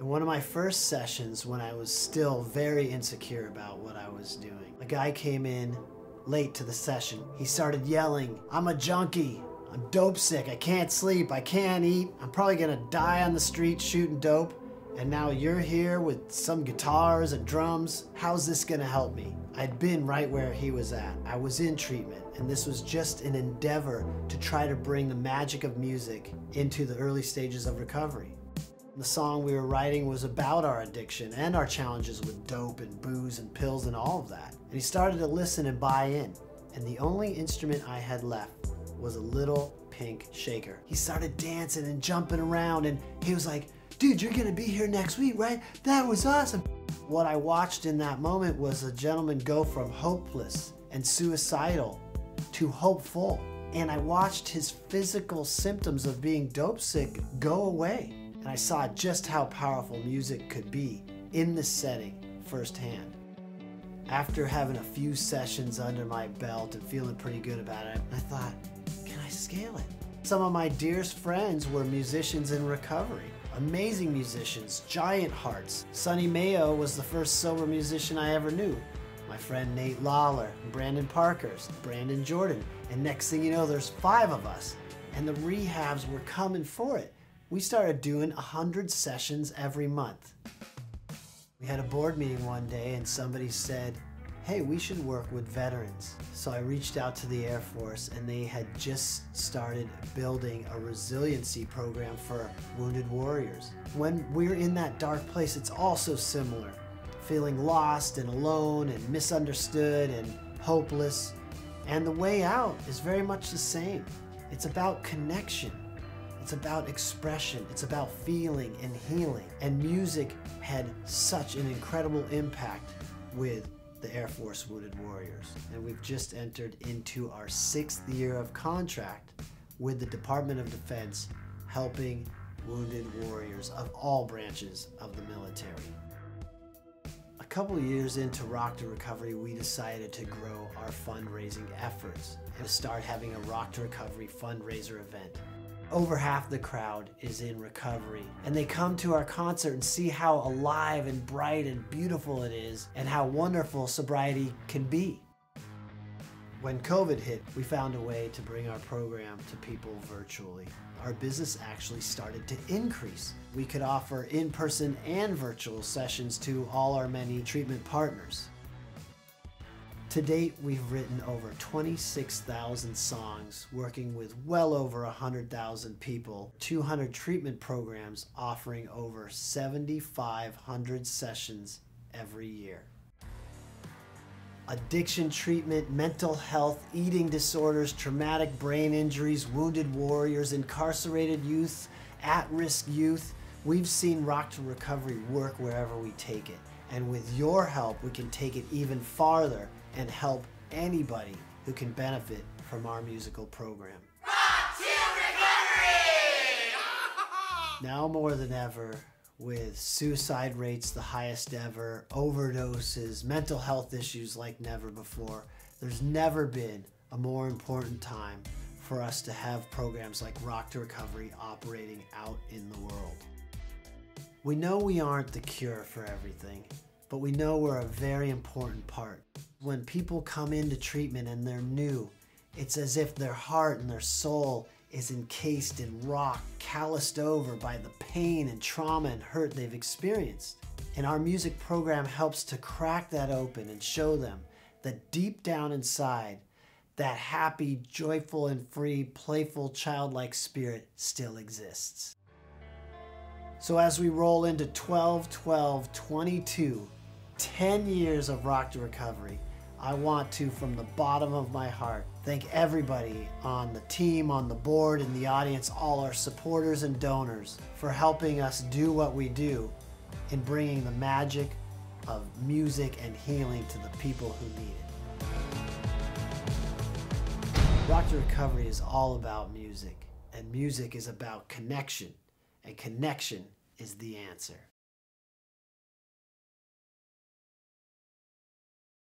In one of my first sessions, when I was still very insecure about what I was doing, a guy came in late to the session. He started yelling, I'm a junkie. I'm dope sick. I can't sleep. I can't eat. I'm probably gonna die on the street shooting dope. And now you're here with some guitars and drums. How's this gonna help me? I'd been right where he was at. I was in treatment, and this was just an endeavor to try to bring the magic of music into the early stages of recovery. The song we were writing was about our addiction and our challenges with dope and booze and pills and all of that. And he started to listen and buy in. And the only instrument I had left was a little pink shaker. He started dancing and jumping around and he was like, dude, you're gonna be here next week, right? That was awesome. What I watched in that moment was a gentleman go from hopeless and suicidal to hopeful. And I watched his physical symptoms of being dope sick go away and I saw just how powerful music could be in this setting firsthand. After having a few sessions under my belt and feeling pretty good about it, I thought, can I scale it? Some of my dearest friends were musicians in recovery. Amazing musicians, giant hearts. Sonny Mayo was the first sober musician I ever knew. My friend Nate Lawler, Brandon Parkhurst, Brandon Jordan. And next thing you know, there's five of us. And the rehabs were coming for it we started doing 100 sessions every month. We had a board meeting one day and somebody said, hey, we should work with veterans. So I reached out to the Air Force and they had just started building a resiliency program for wounded warriors. When we're in that dark place, it's also similar. Feeling lost and alone and misunderstood and hopeless. And the way out is very much the same. It's about connection. It's about expression, it's about feeling and healing. And music had such an incredible impact with the Air Force Wounded Warriors. And we've just entered into our sixth year of contract with the Department of Defense helping wounded warriors of all branches of the military. A couple years into Rock to Recovery, we decided to grow our fundraising efforts and start having a Rock to Recovery fundraiser event over half the crowd is in recovery. And they come to our concert and see how alive and bright and beautiful it is and how wonderful sobriety can be. When COVID hit, we found a way to bring our program to people virtually. Our business actually started to increase. We could offer in-person and virtual sessions to all our many treatment partners. To date, we've written over 26,000 songs, working with well over 100,000 people, 200 treatment programs offering over 7,500 sessions every year. Addiction treatment, mental health, eating disorders, traumatic brain injuries, wounded warriors, incarcerated youth, at risk youth. We've seen Rock to Recovery work wherever we take it. And with your help, we can take it even farther and help anybody who can benefit from our musical program. now more than ever, with suicide rates the highest ever, overdoses, mental health issues like never before, there's never been a more important time for us to have programs like Rock to Recovery operating out in the world. We know we aren't the cure for everything, but we know we're a very important part. When people come into treatment and they're new, it's as if their heart and their soul is encased in rock, calloused over by the pain and trauma and hurt they've experienced. And our music program helps to crack that open and show them that deep down inside, that happy, joyful, and free, playful, childlike spirit still exists. So as we roll into 12 12 22, 10 years of Rock to Recovery, I want to, from the bottom of my heart, thank everybody on the team, on the board, in the audience, all our supporters and donors for helping us do what we do in bringing the magic of music and healing to the people who need it. Rock to Recovery is all about music, and music is about connection, and connection is the answer.